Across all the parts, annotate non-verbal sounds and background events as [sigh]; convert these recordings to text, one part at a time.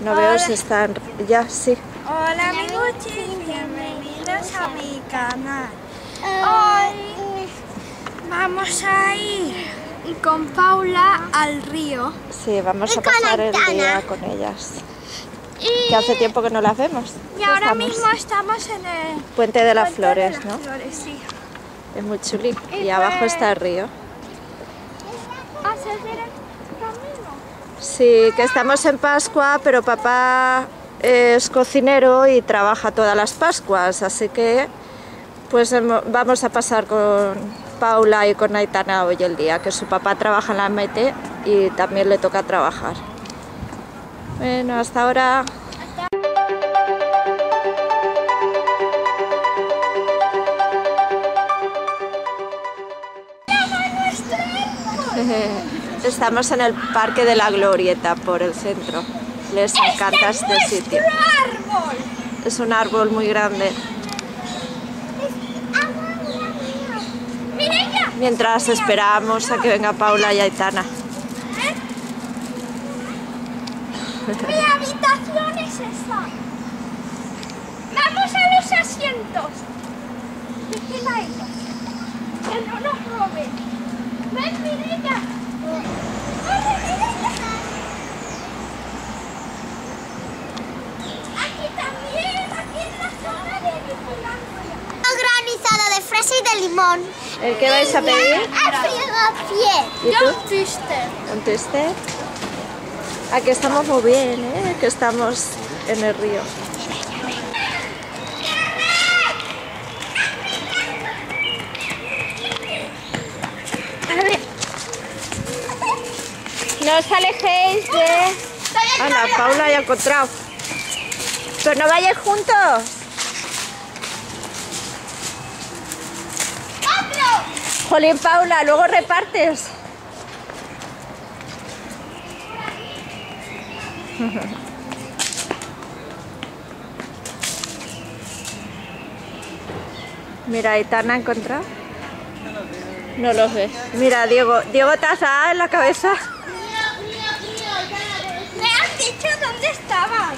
No veo si están... Ya, sí. Hola amiguchis, bienvenidos a mi canal. Hoy vamos a ir con Paula al río. Sí, vamos a pasar el día con ellas. Y, Que hace tiempo que no las vemos. y ahora Estamos- mismo estamos en el Puente de las Puente de Flores, las ¿no? Flores, sí. Es muy chuli. Y Y abajo pues- está el río. Sí, que estamos en Pascua, pero papá es cocinero y trabaja todas las Pascuas, así que pues hemo- vamos a pasar con Paula y con Aitana hoy el día, que su papá trabaja en la METE y también le toca trabajar. Bueno, hasta ahora. [laughs] Estamos en el Parque de la Glorieta, por el centro. Les encanta este sitio. árbol! Es un árbol muy grande. Mientras esperamos a que venga Paula y Aitana. Mi habitación es esa. Vamos a los asientos. Vigila ellos. Que no nos roben. Ven, Mireya. Zona de fresa y de limón. ¿El qué vais a pedir? Al frigopié. ¿Y tú? John Twister. ¿Un twister? Aquí estamos muy bien, ¿eh? Que estamos en el río. No os alejéis de... Ana, Paula ya ha encontrado. Pero no vayáis juntos. Jolín, Paula, luego repartes. [laughs] Mira, Aitana ha encontrado. No los ve. Mira, Diego. Diego, ¿te has dado en la cabeza? ¿Me has dicho dónde estaban?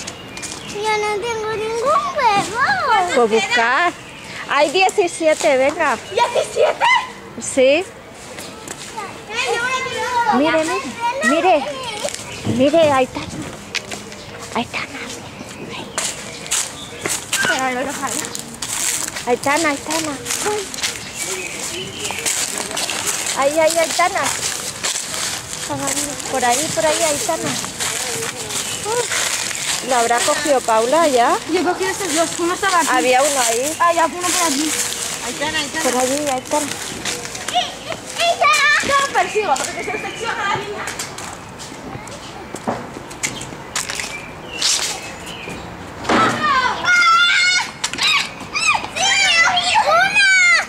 Yo no tengo ningún huevo. Buscar. Hay 17, venga. ¿17? Sí. Mire, mire. Mire. Mire, Aitana. Aitana. Pero no los hay. Aitana, Aitana. Ahí, ahí, Aitana. Por ahí, por ahí, Aitana. ¿La habrá cogido Paula ya? Yo he cogido estos dos. Uno estaba aquí. Había uno ahí. Ah, ya, uno por aquí. Por allí, Aitana. Yo persigo, porque se secciona la niña.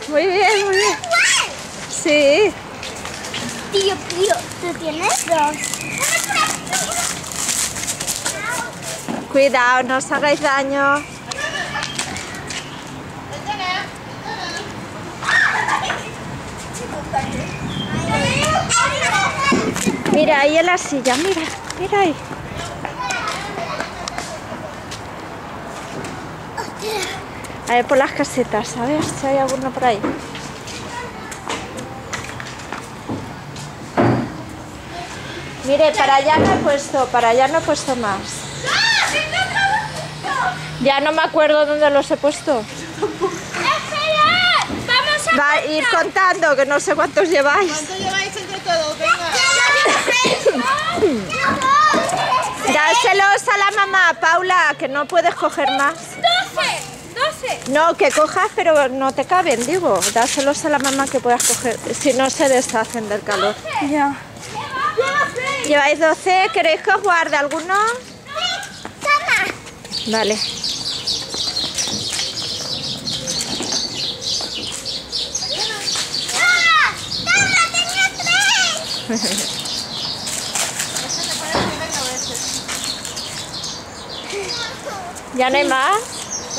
Muy bien, muy bien. Sí. Tío, tío, tú tienes dos. Cuidado, no os hagáis daño. Mira, ahí en la silla, mira, mira ahí. A ver, por las casetas, a ver si hay alguno por ahí. Mire, para allá no he puesto, para allá no he puesto más. Ya no me acuerdo dónde los he puesto. ¡Esperad! ¡Vamos a... Va a ir contando, que no sé cuántos lleváis. lleváis entre todos? Venga. Dáselos a la mamá, Paula, que no puedes coger más. ¡12! ¡12! No, que cojas, pero no te caben, digo. Dáselos a la mamá que puedas coger, si no se deshacen del calor. Ya. ¿Lleváis 12? ¿Queréis que os guarde alguno? Vale. ¿Ya no hay más?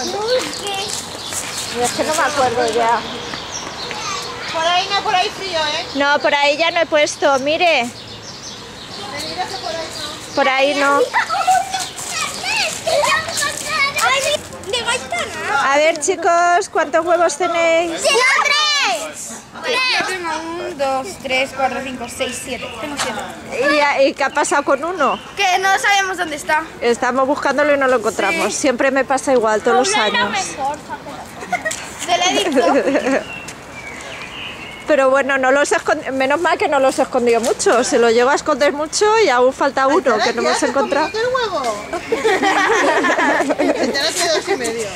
No, es que no me acuerdo ya. Por ahí no, por ahí frío, ¿eh? No, por ahí ya no he puesto, mire. Por ahí no. A ver, chicos, ¿cuántos huevos tenéis? ¡Tres! Yo tengo un, dos, tres, cuatro, cinco, seis, siete. Tengo siete. ¿Y, qué ha pasado con uno? Que no sabemos dónde está. Estamos buscándolo y no lo encontramos. Siempre me pasa igual todos los años. Del edicto. [laughs] Pero bueno, no los escond- menos mal que no los he escondido mucho. Se lo llego a esconder mucho y aún falta uno que no hemos encontrado. ¿Qué el huevo? [laughs] Dos y medio.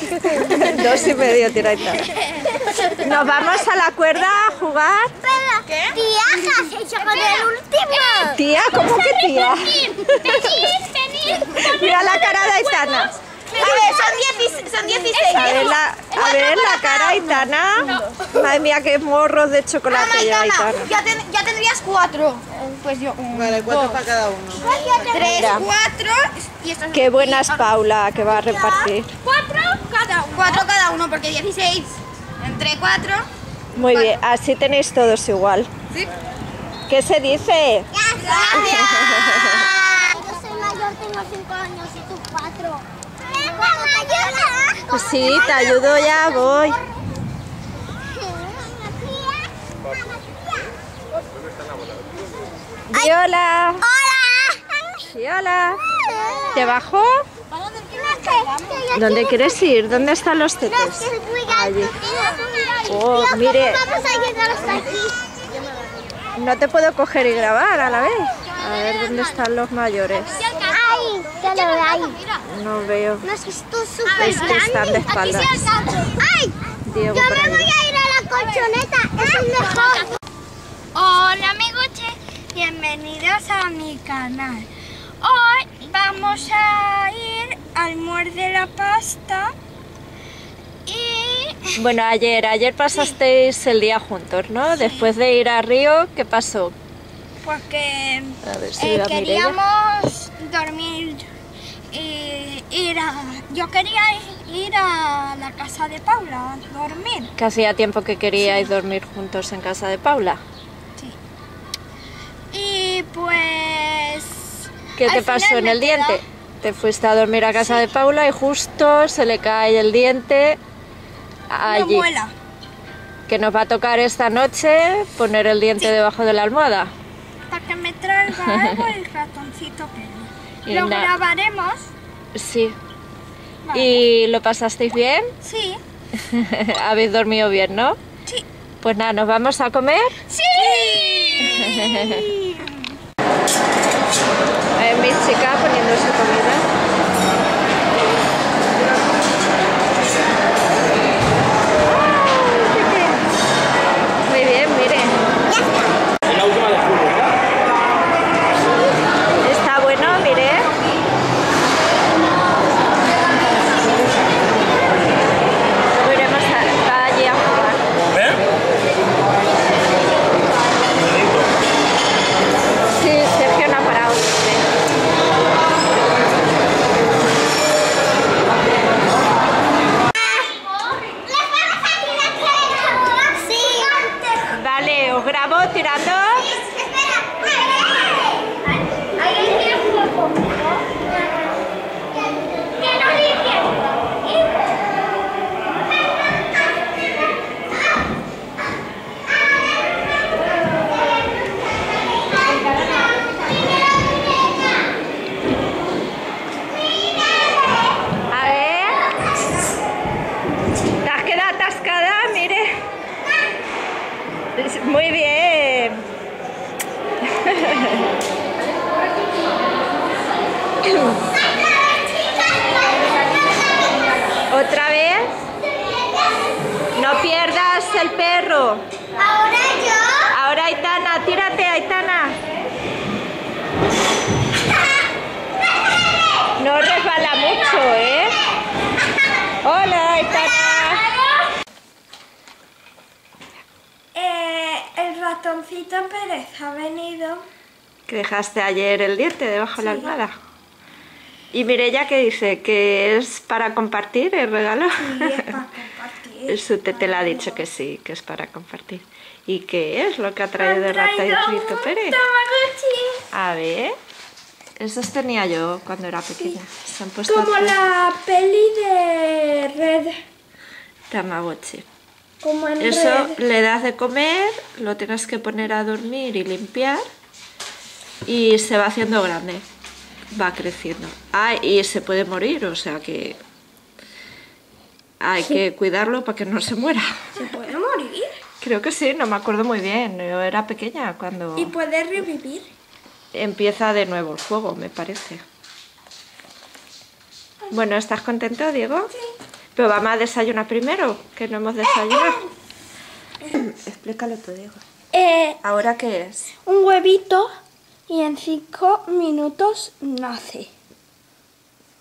Dos y medio tiradita. Nos vamos a la cuerda a jugar. ¿Qué? Tía, ¿qué has hecho con el último? Tía, ¿cómo que tía? Venid, venid. Mira la cara de Aitana. Son 10 son 16. A ver la, la cara Aitana. Madre mía, qué morros de chocolate lleva Aitana. Ya, ten, ya tendrías 4. Pues yo uno, Vale, 4 para cada uno. 3, 4 y esto Qué buena es Paula, que va a repartir. 4 cada uno. 4 cada uno, porque 16 entre 4. Muy bien, así tenéis todos igual. ¿Sí? ¿Qué se dice? [laughs] Gracias. Yo soy mayor, tengo 5 años y tú 4. Pues sí, te ayudo ya, voy. Di hola. Hola. ¿Te bajó? ¿Dónde quieres ir? ¿Dónde están los tetes? Allí. Oh, mire. No te puedo coger y grabar a la vez. A ver dónde están los mayores. Lo ahí. No veo. No es esto súper Es que están de espaldas. ¡Ay! Diego Yo me ahí. voy a ir a la colchoneta, es el mejor. Hola amiguche, bienvenidos a mi canal. Hoy vamos a ir al muerde la pasta y Bueno, ayer, ayer pasasteis el día juntos, ¿no? Después de ir a Río, ¿qué pasó? porque A ver si eh, queríamos Yo quería ir a la casa de Paula a dormir. Que hacía tiempo que queríais dormir juntos en casa de Paula. Y pues... ¿Qué te pasó en el diente? Te fuiste a dormir a casa de Paula y justo se le cae el diente allí. muela. Que nos va a tocar esta noche poner el diente debajo de la almohada. Para que me traiga [laughs] algo el ratoncito. Y Lo grabaremos. Sí. Vale. ¿Y lo pasasteis bien? Sí. [laughs] Habéis dormido bien, ¿no? Sí. Pues nada, ¿nos vamos a comer? ¡Sí! [laughs] Eh, mi chica poniendo su comida. Muy bien, mire. Está bueno, mire. Luego iremos a, allí a jugar. Sí, Sergio no ha parado. Sí. Vale, os grabo tirando. ¿Alguien quiere jugar conmigo? Que no A ver. ¿Te has quedado atascada? Mire. Es- Muy bien. [laughs] ¿Otra vez? No pierdas el perro. Ahora yo. Ahora Aitana, tírate Aitana. No resbala mucho, ¿eh? Hola Aitana. Eh, el ratoncito Pérez ha venido. Que dejaste ayer el diente debajo de la almohada. Y Mireya que dice que es para compartir el regalo. Y es para [laughs] compartir. Su tete le ha dicho que sí, que es para compartir. ¿Y qué es lo que ha traído de Han traído Ratoncito un Pérez? Tamagotchi. A ver. Esos tenía yo cuando era pequeña. Se han puesto Como la peli de Red. Tamagotchi. Como en Eso Red. le das de comer, lo tienes que poner a dormir y limpiar y se va haciendo grande, va creciendo. Ah, y se puede morir, o sea que hay que cuidarlo para que no se muera. Se puede morir. Creo que sí, no me acuerdo muy bien. Yo era pequeña cuando Y puede revivir. empieza de nuevo el juego, me parece. Bueno, ¿estás contento, Diego? Sí. Pero vamos a desayunar primero, que no hemos desayunado. [coughs] Explícalo tú, Diego. Eh, ¿Ahora qué es? un huevito y en cinco minutos nace.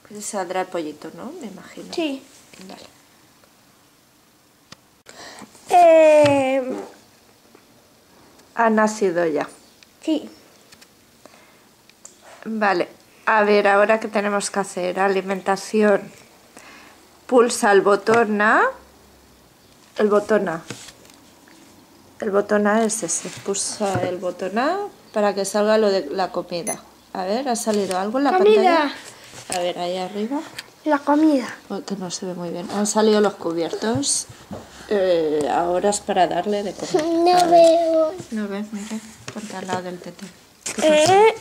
Pues saldrá el pollito, ¿no? Me imagino. Sí. Vale. Eh, Ha nacido ya. sí. Vale. A ver, ahora qué tenemos que hacer. Alimentación. Pulsa el botón A. El botón A. El botón A es ese. Pulsa el botón A para que salga lo de la comida. A ver, ¿ha salido algo en la Comida. pantalla? A ver, ahí arriba. La comida. Que no se ve muy bien. Han salido los cubiertos. Eh, ahora es para darle de comer. No veo. No ves, mira. Ponte al lado del tete. Eh,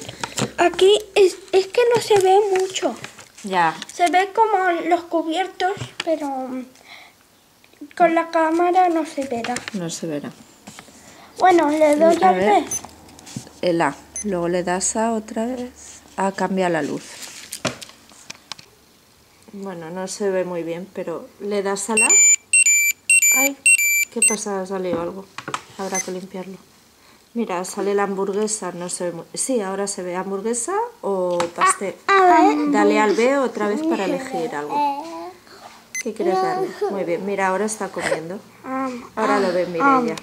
aquí es, es que no se ve mucho. Ya, Se ve como los cubiertos, pero con la cámara no se verá. no se verá. Bueno, le doy A al ver. B. El A. Luego le das A otra vez. A cambia la luz. Bueno, no se ve muy bien, pero le das a la. Ay, ¿qué pasa? Ha salido algo. Habrá que limpiarlo. Mira, sale la hamburguesa, no se ve muy... Sí, ahora se ve hamburguesa o pastel. Dale al B otra vez para elegir algo. ¿Qué quieres darle? Muy bien, mira, ahora está comiendo. Ah, Ahora lo ve Mireia.